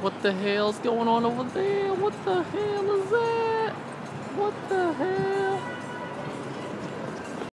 What the hell's going on over there? What the hell is that? What the hell?